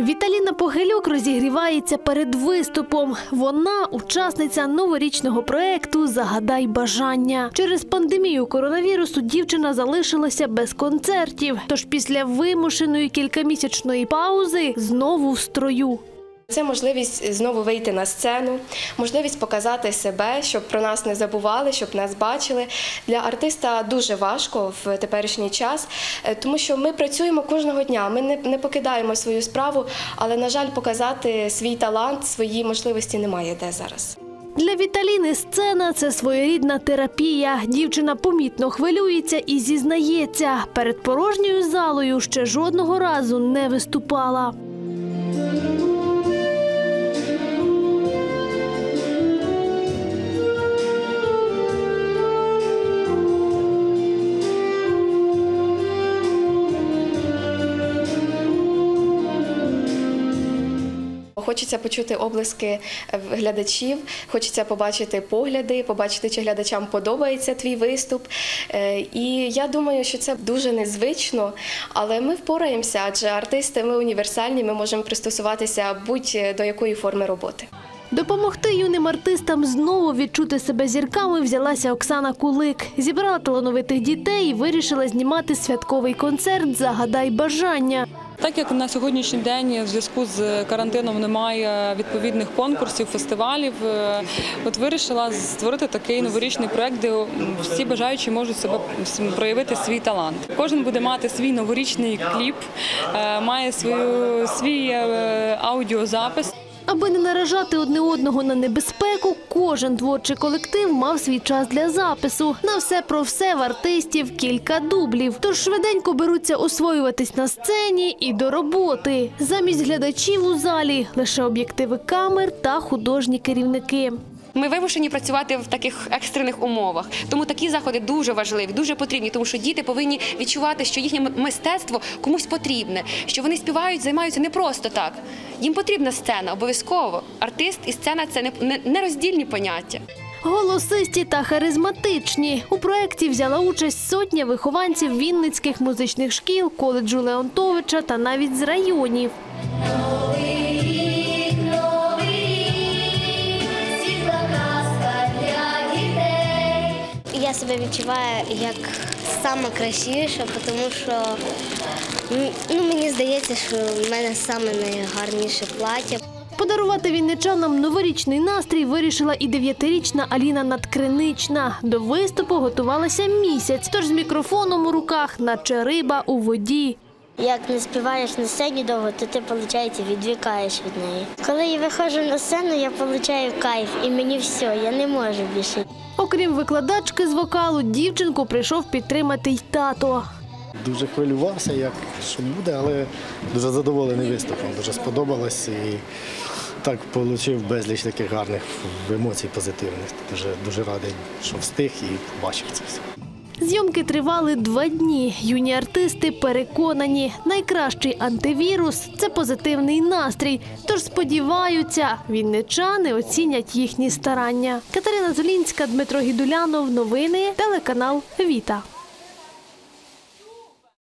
Віталіна Погилюк розігрівається перед виступом. Вона учасниця новорічного проекту Загадай бажання. Через пандемію коронавірусу дівчина залишилася без концертів. Тож після вимушеної кількамісячної паузи знову в строю. Це можливість знову вийти на сцену, можливість показати себе, щоб про нас не забували, щоб нас бачили. Для артиста дуже важко в теперішній час, е, тому що ми працюємо кожного дня. Ми не покидаємо свою справу, але на жаль, показати свій талант, свої можливості немає де зараз. Для Віталіни сцена це своєрідна терапія. Дівчина помітно хвилюється і зізнається. Перед порожньою залою ще жодного разу не виступала. Хочеться почути облиски е, глядачів, хочеться побачити погляди, побачити, чи глядачам подобається твій виступ. Е, І я думаю, що це дуже незвично, але ми впораємося, адже артисти ми універсальні, ми можемо пристосуватися будь-до якої форми роботи. Допомогти юним артистам знову відчути себе зірками взялася Оксана Кулик. Зібрала талановитих дітей і вирішила знімати святковий концерт Загадай бажання. Так як на сьогоднішній день в зв'язку з карантином немає відповідних конкурсів, фестивалів, е, от вирішила створити такий новорічний проект, де всі бажаючі можуть себе проявити свій талант. Кожен буде мати свій новорічний кліп, е, має свою свій е, аудіозапис. Аби не наражати одне одного на небезпеку, кожен творчий колектив мав свій час для запису. На все про все в артистів кілька дублів. Тож швиденько беруться освоюватись на сцені і до роботи. Замість глядачів у залі лише об'єктиви камер та художні керівники. Ми вимушені працювати в таких екстрених умовах. Тому такі заходи дуже важливі, дуже потрібні, тому що діти повинні відчувати, що їхнє мистецтво комусь потрібне, що вони співають, займаються не просто так. Їм потрібна сцена, обов'язково. Артист і сцена це не- не- нероздільні поняття. Голосисті та харизматичні. У проєкті взяла участь сотня вихованців Вінницьких музичних шкіл, коледжу Леонтовича та навіть з районів. Я себе відчуваю як саме тому що ну, мені здається, що в мене саме найгарніше плаття. Подарувати вінничанам новорічний настрій вирішила і дев'ятирічна Аліна Надкринична. До виступу готувалася місяць, тож з мікрофоном у руках, наче риба у воді. Як не співаєш на сцені довго, то ти, виходить, відвікаєш від неї. Коли я виходжу на сцену, я отримую кайф, і мені все, я не можу більше. Окрім викладачки з вокалу, дівчинку прийшов підтримати й тато. Дуже хвилювався, як що буде, але дуже задоволений виступом. Дуже сподобалось і так отримав безліч таких гарних емоцій позитивних. Дуже дуже радий, що встиг і побачив це все. Зйомки тривали два дні. Юні артисти переконані, найкращий антивірус це позитивний настрій. Тож сподіваються, вінничани оцінять їхні старання. Катерина Золінська, Дмитро Гідулянов. Новини телеканал Віта.